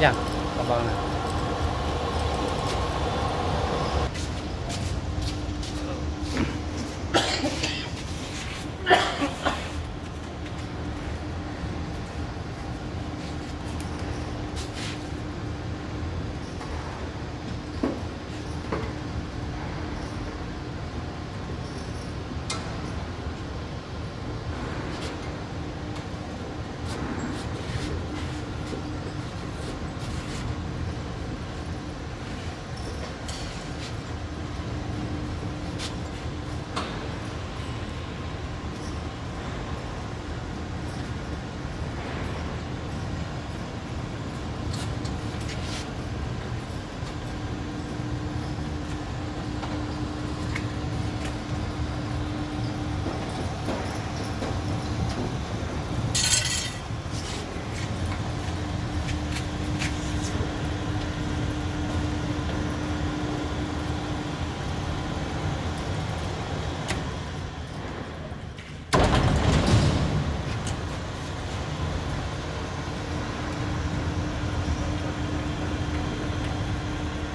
nha cảm ơn